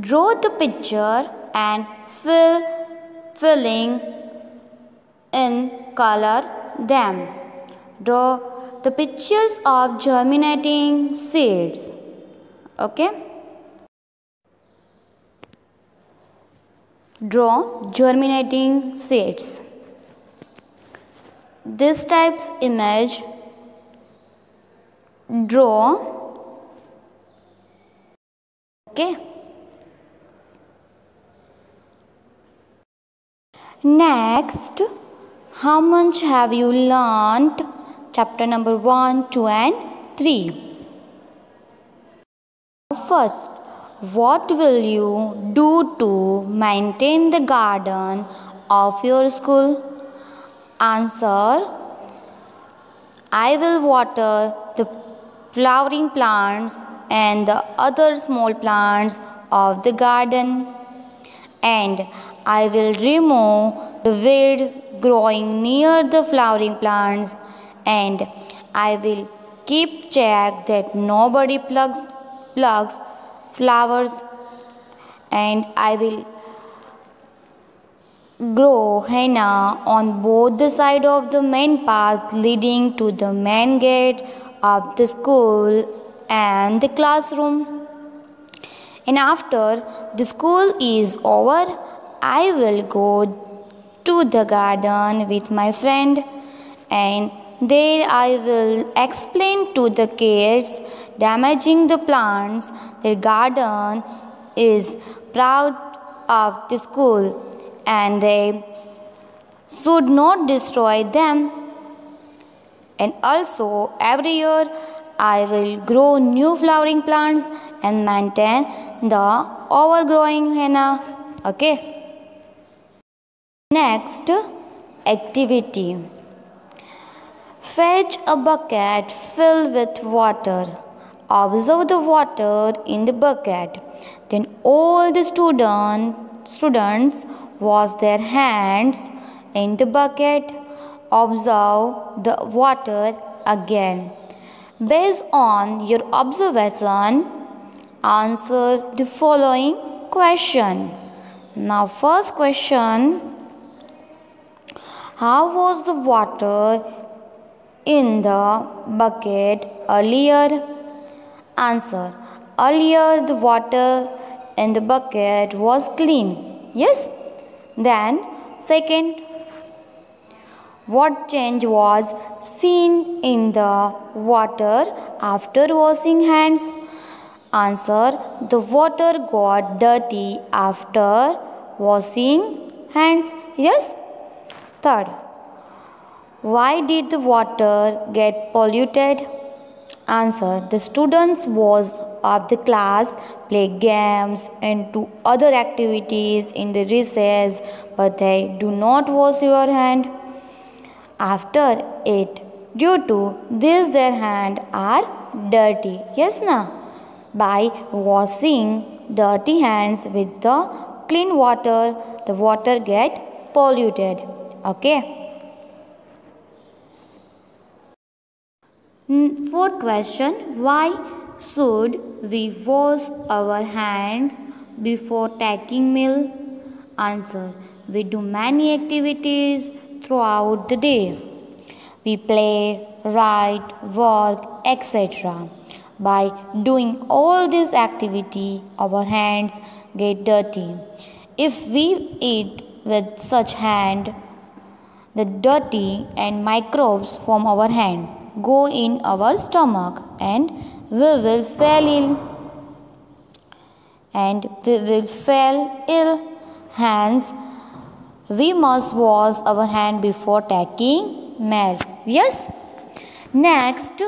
Draw the picture and fill filling in color them. Draw the pictures of germinating seeds. Okay. Draw germinating seeds. This type's image draw okay next how much have you learnt? Chapter number 1 2 and 3 first what will you do to maintain the garden of your school? Answer i will water the flowering plants and the other small plants of the garden. And I will remove the weeds growing near the flowering plants and I will keep check that nobody plugs plugs flowers and I will grow henna on both the side of the main path leading to the main gate of the school and the classroom. And after the school is over, I will go to the garden with my friend and there I will explain to the kids damaging the plants the garden is proud of the school and they should not destroy them and also every year I will grow new flowering plants and maintain the overgrowing henna. Okay. Next activity. Fetch a bucket filled with water. Observe the water in the bucket. Then all the student, students wash their hands in the bucket. Observe the water again. Based on your observation, answer the following question. Now, first question How was the water in the bucket earlier? Answer Earlier, the water in the bucket was clean. Yes? Then, second, what change was seen in the water after washing hands? Answer The water got dirty after washing hands. Yes? Third, why did the water get polluted? Answer The students was of the class play games and do other activities in the recess but they do not wash your hand after it. Due to this their hand are dirty. Yes na? By washing dirty hands with the clean water, the water get polluted. Okay. Fourth question Why should we wash our hands before taking meal? Answer We do many activities throughout the day. We play, write, work, etc. By doing all this activity, our hands get dirty. If we eat with such hand, the dirty and microbes from our hand go in our stomach and we will fall ill and we will fall ill hence we must wash our hand before taking meal. Yes? Next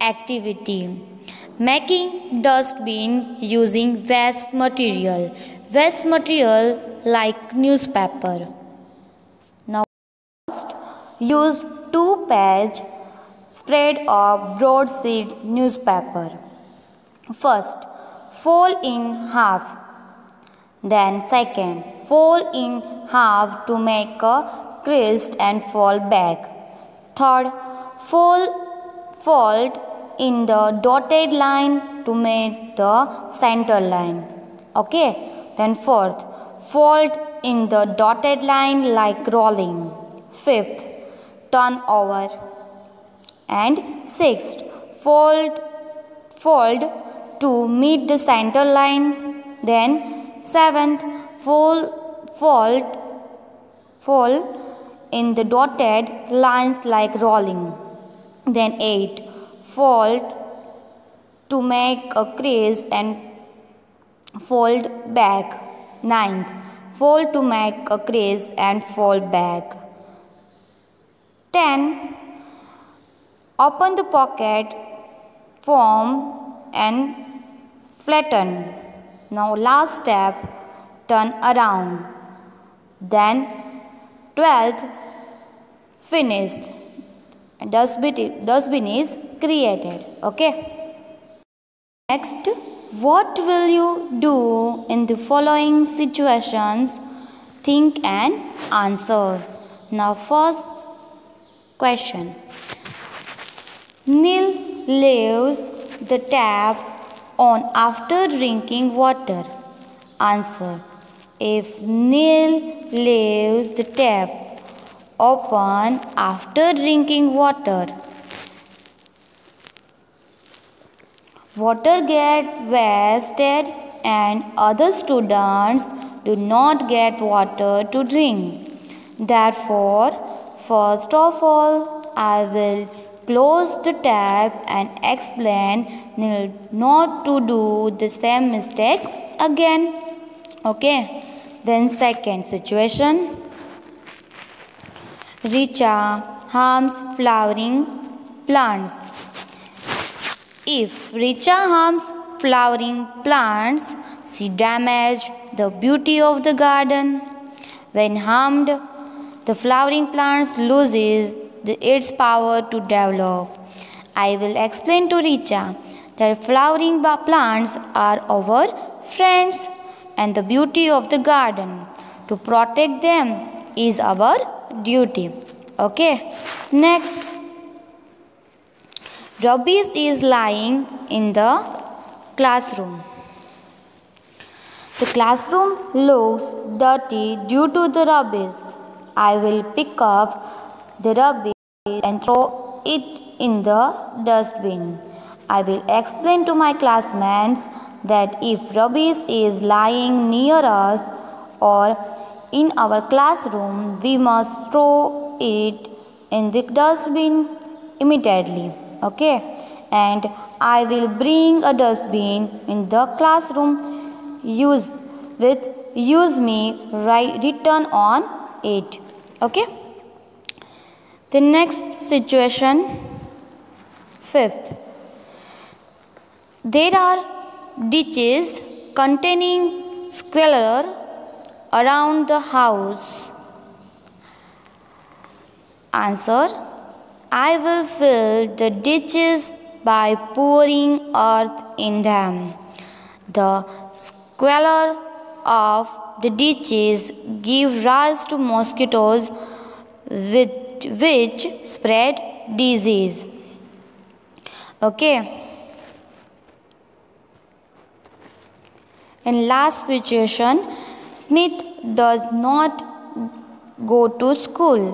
activity. Making dustbin using waste material. Waste material like newspaper. Use two page spread of broadsheet newspaper. First fold in half then second, fold in half to make a crest and fold back. Third, fold, fold in the dotted line to make the center line. Okay. Then fourth, fold in the dotted line like rolling. Fifth, turn over. And sixth, fold, fold to meet the center line. Then seventh, fold, fold, fold in the dotted lines like rolling. Then eight, fold to make a crease and fold back. Ninth, fold to make a crease and fold back. 10. Open the pocket, form and flatten. Now last step, turn around. Then 12th, finished. Dustbin, is created. Okay. Next, what will you do in the following situations? Think and answer. Now, first question Neil leaves the tap on after drinking water. Answer If Neil leaves the tap open after drinking water, Water gets wasted and other students do not get water to drink. Therefore, first of all, I will close the tab and explain not to do the same mistake again. Okay. Then second situation. Richa harms flowering plants. If Richa harms flowering plants, she damages the beauty of the garden. When harmed, the flowering plants loses the, its power to develop. I will explain to Richa that flowering plants are our friends and the beauty of the garden. To protect them is our duty. Okay. Next. Rubbish is lying in the classroom. The classroom looks dirty due to the rubbish. I will pick up the rubbish and throw it in the dustbin. I will explain to my classmates that if rubbish is lying near us or in our classroom, we must throw it in the dustbin immediately okay? And I will bring a dustbin in the classroom. Use with use me write written on it okay? The next situation fifth. There are ditches containing squalor around the house. Answer I will fill the ditches by pouring earth in them. The squalor of the ditches give rise to mosquitoes with which spread disease. Okay. In last situation, Smith does not go to school.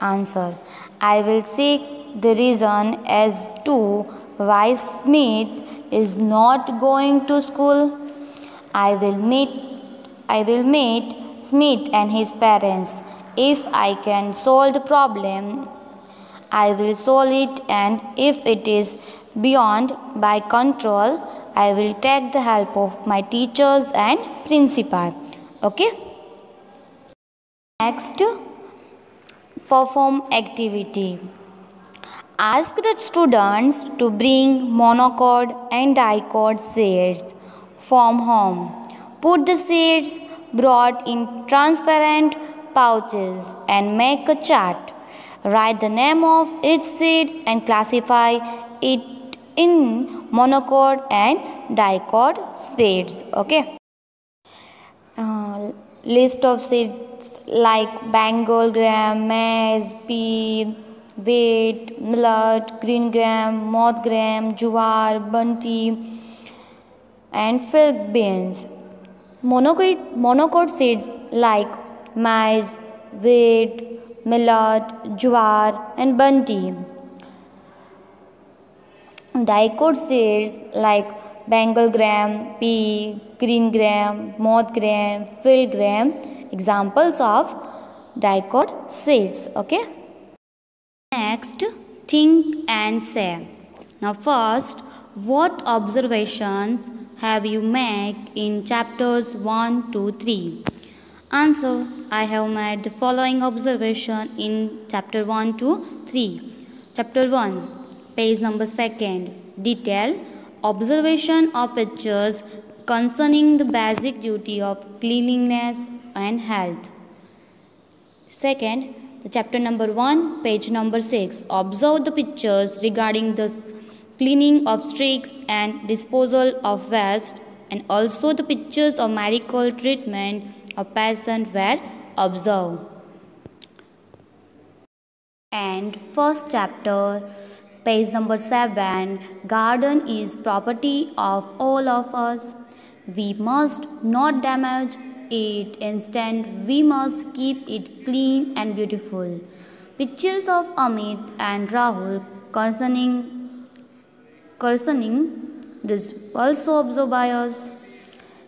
Answer I will seek the reason as to why Smith is not going to school. I will meet I will meet Smith and his parents. If I can solve the problem, I will solve it and if it is beyond my control, I will take the help of my teachers and principal. Okay? Next perform activity. Ask the students to bring monocot and dicot seeds from home. Put the seeds brought in transparent pouches and make a chart. Write the name of each seed and classify it in monocot and dicot seeds. Okay. Uh, list of seeds like Bengal gram, maize, pea, wheat, millet, green gram, moth gram, jowar, bunty, and fig beans. Monocot, monocot seeds like maize, wheat, millet, jowar and bunti. Dicot seeds like Bengal gram, pea, green gram, moth gram, field gram. Examples of dicot seeds. Okay. Next, think and say. Now first, what observations have you made in chapters 1 to 3? Answer, I have made the following observation in chapter 1 to 3. Chapter 1, page number 2nd. Detail, observation of pictures concerning the basic duty of cleanliness and health. Second, the chapter number 1, page number 6. Observe the pictures regarding the cleaning of streets and disposal of waste and also the pictures of medical treatment of patients were observed. And first chapter, page number 7, garden is property of all of us. We must not damage it, instead we must keep it clean and beautiful. Pictures of Amit and Rahul concerning concerning this also observed by us.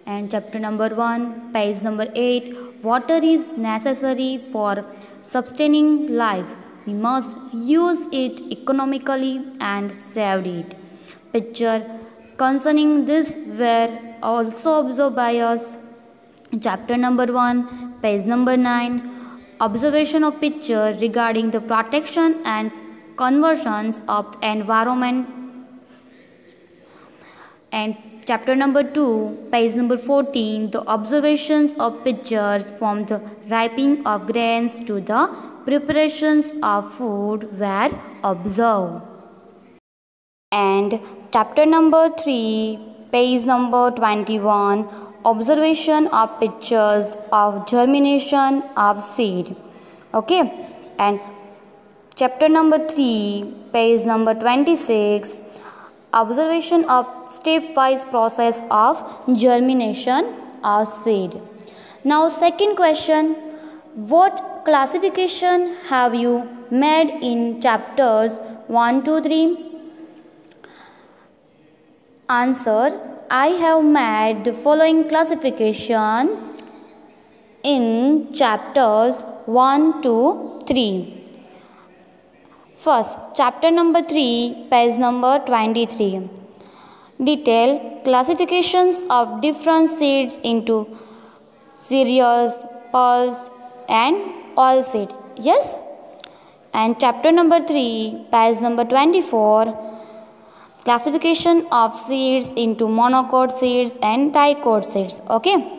And chapter number 1 page number 8 water is necessary for sustaining life. We must use it economically and save it. Picture concerning this were also observed by us. Chapter number 1 page number 9 observation of picture regarding the protection and conversions of the environment and chapter number 2 page number 14 the observations of pictures from the ripening of grains to the preparations of food were observed. And chapter number 3 page number 21 observation of pictures of germination of seed. Okay? And chapter number 3 page number 26 observation of stepwise process of germination of seed. Now second question, what classification have you made in chapters 1 to 3? Answer, I have made the following classification in chapters 1 to 3. First, chapter number 3, page number 23. Detail classifications of different seeds into cereals, pulse, and oil seed. Yes? And chapter number 3, page number 24. Classification of seeds into monocot seeds and dicot seeds. Okay?